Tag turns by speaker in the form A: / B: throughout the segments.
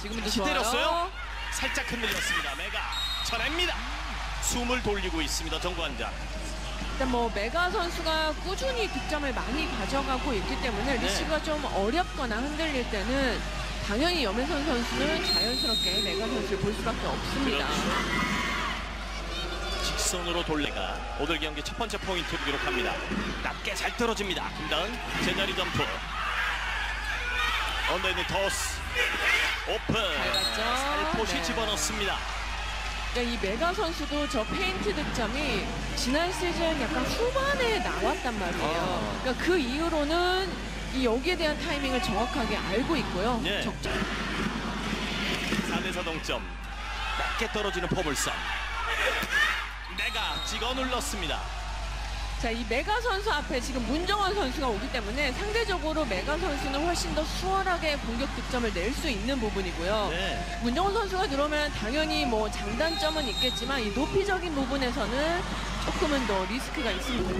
A: 지금도
B: 다시
A: 좋아요.
B: 때렸어요. 살짝 흔들렸습니다. 메가 쳐냅니다. 숨을 돌리고 있습니다. 정관장.
A: 일단 뭐 메가 선수가 꾸준히 득점을 많이 가져가고 있기 때문에
B: 네.
A: 리시브가 좀 어렵거나 흔들릴 때는 당연히 염혜선 선수는 자연스럽게 메가 선수를 볼 수밖에 없습니다.
B: 그렇죠. 직선으로 돌레가 오늘 경기 첫 번째 포인트를 기록합니다. 낮게 잘 떨어집니다. 김다은 제자리 점프. 언더핸드 토스. 오픈. 살포시
A: 네.
B: 집어넣습니다.
A: 그러니까 이 메가 선수도 저 페인트 득점이 지난 시즌 약간 후반에 나왔단 말이에요.
B: 아.
A: 그러니까 그 이후로는 이 여기에 대한 타이밍을 정확하게 알고 있고요.
B: 네.
A: 적절.
B: 4대4 동점. 낮게 떨어지는 포물선. 메가 찍어 눌렀습니다.
A: 자, 이 메가 선수 앞에 지금 문정원 선수가 오기 때문에 상대적으로 메가 선수는 훨씬 더 수월하게 공격 득점을 낼 수 있는 부분이고요.
B: 네.
A: 문정원 선수가 들어오면 당연히 뭐 장단점은 있겠지만 이 높이적인 부분에서는 조금은 더 리스크가 있습니다.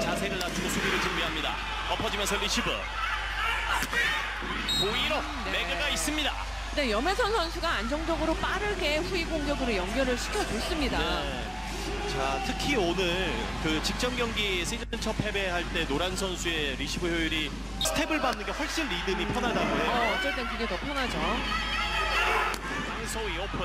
B: 자세를 낮추고 수비를 준비합니다. 엎어지면서 리시브. 보이로
A: 네.
B: 메가가 있습니다.
A: 근데 염혜선 선수가 안정적으로 빠르게 후위 공격으로 연결을 시켜줬습니다.
B: 네. 자, 특히 오늘 그 직전 경기 시즌 첫 패배할 때 노란 선수의 리시브 효율이 스텝을 밟는 게 훨씬 리듬이 편하다고 해요.
A: 어, 어쩔 땐 그게 더 편하죠.
B: 강소휘 오픈.